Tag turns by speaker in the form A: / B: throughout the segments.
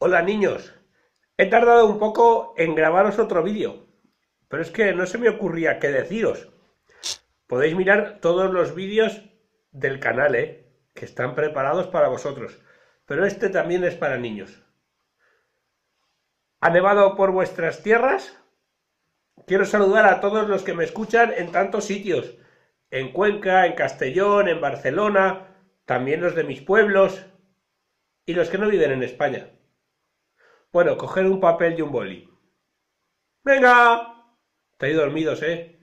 A: Hola niños, he tardado un poco en grabaros otro vídeo, pero es que no se me ocurría qué deciros. Podéis mirar todos los vídeos del canal, ¿eh? que están preparados para vosotros, pero este también es para niños. ¿Ha nevado por vuestras tierras? Quiero saludar a todos los que me escuchan en tantos sitios, en Cuenca, en Castellón, en Barcelona, también los de mis pueblos y los que no viven en España. Bueno, coger un papel y un boli. ¡Venga! Estáis dormidos, ¿eh?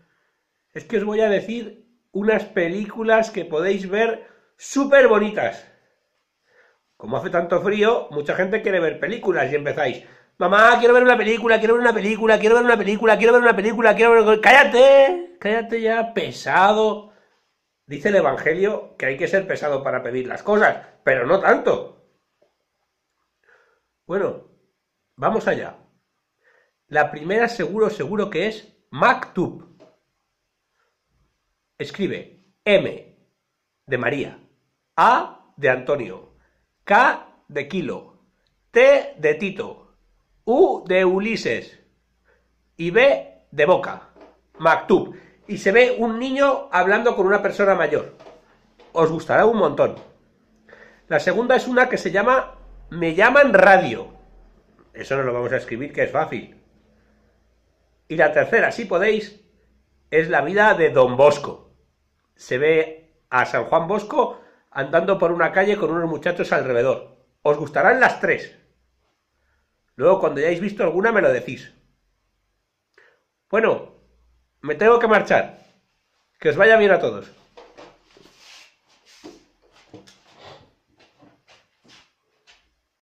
A: Es que os voy a decir unas películas que podéis ver súper bonitas. Como hace tanto frío, mucha gente quiere ver películas y empezáis. Mamá, quiero ver una película, quiero ver una película, quiero ver una película, quiero ver una película, quiero ver... ¡Cállate! Cállate ya, pesado. Dice el Evangelio que hay que ser pesado para pedir las cosas, pero no tanto. Bueno, vamos allá. La primera seguro, seguro que es Maktub. Escribe M de María, A de Antonio, K de Kilo, T de Tito, U de Ulises y B de Boca. Maktub y se ve un niño hablando con una persona mayor. Os gustará un montón. La segunda es una que se llama Me llaman radio. Eso no lo vamos a escribir, que es fácil. Y la tercera, si podéis, es la vida de Don Bosco. Se ve a San Juan Bosco andando por una calle con unos muchachos alrededor. Os gustarán las tres. Luego, cuando hayáis visto alguna, me lo decís. Bueno, me tengo que marchar. Que os vaya bien a todos.